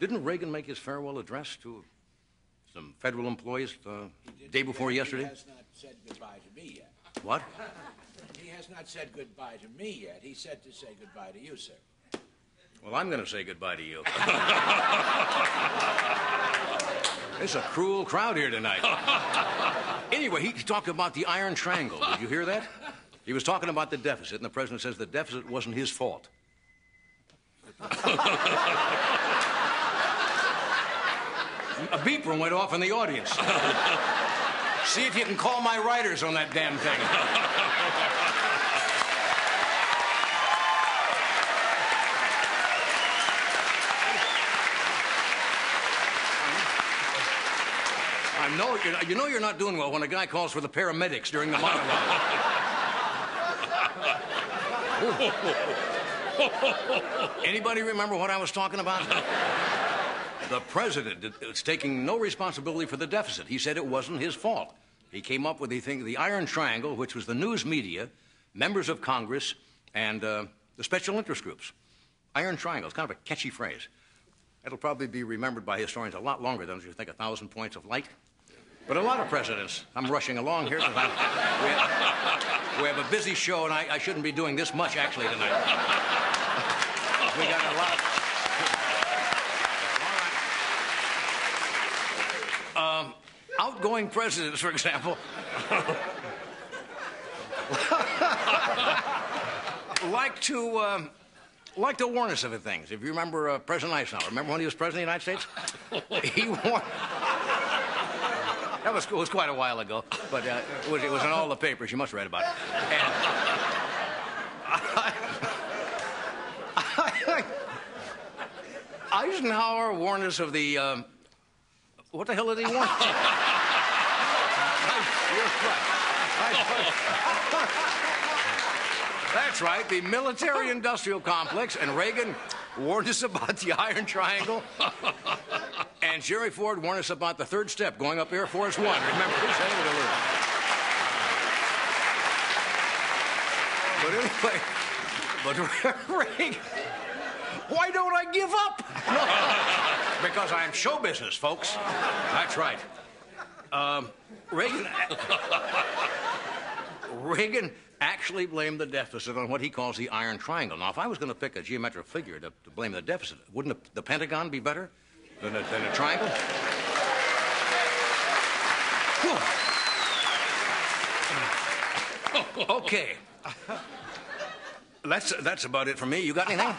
Didn't Reagan make his farewell address to some federal employees the day before yesterday? He has not said goodbye to me yet. What? He has not said goodbye to me yet. He said to say goodbye to you, sir. Well, I'm going to say goodbye to you. it's a cruel crowd here tonight. Anyway, he talked about the Iron Triangle. Did you hear that? He was talking about the deficit, and the president says the deficit wasn't his fault. A beeper went off in the audience. See if you can call my writers on that damn thing. I know you know you're not doing well when a guy calls for the paramedics during the monologue. Anybody remember what I was talking about? The president is taking no responsibility for the deficit. He said it wasn't his fault. He came up with the thing, the Iron Triangle, which was the news media, members of Congress, and uh, the special interest groups. Iron Triangle is kind of a catchy phrase. It'll probably be remembered by historians a lot longer than you think a thousand points of light. But a lot of presidents. I'm rushing along here we, have, we have a busy show, and I, I shouldn't be doing this much actually tonight. we got a lot. Um, outgoing presidents, for example, like to um, like to warn us of things. If you remember uh, President Eisenhower, remember when he was president of the United States? he warned. That was, was quite a while ago, but uh, it, was, it was in all the papers. You must read about it. I, I, Eisenhower warned us of the. Um, what the hell did he warn? That's right, the military industrial complex, and Reagan warned us about the Iron Triangle. And Jerry Ford warned us about the third step going up Air Force One. Remember. But anyway, but Reagan, why don't I give up? No, because I'm show business, folks. That's right. Um, Reagan. Reagan actually blamed the deficit on what he calls the Iron Triangle. Now, if I was going to pick a geometric figure to, to blame the deficit, wouldn't the, the Pentagon be better? Than a, than a triangle? okay. That's, that's about it for me. You got anything?